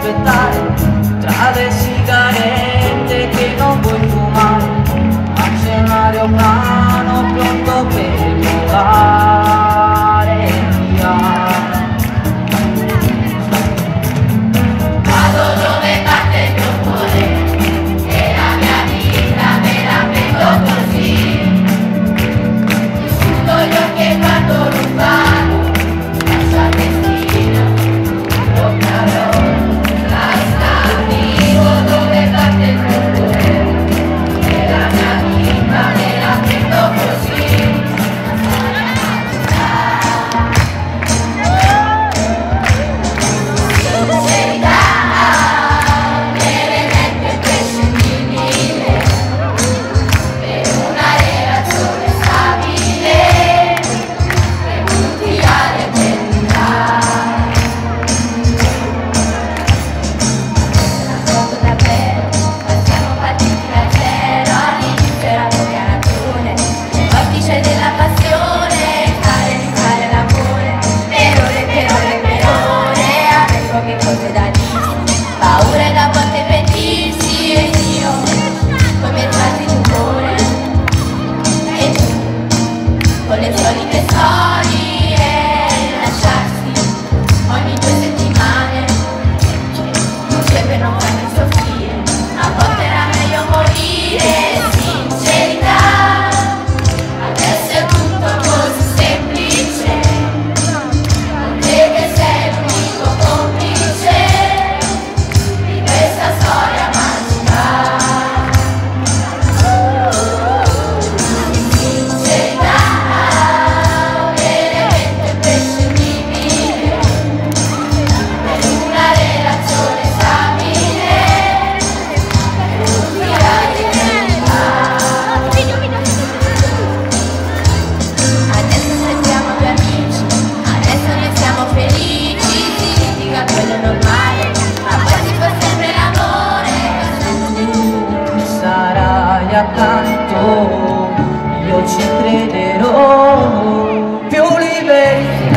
aspettare tra le sigarette che non puoi fumare a cenario pranzo sole, sole che sai accanto io ci crederò. Più liberi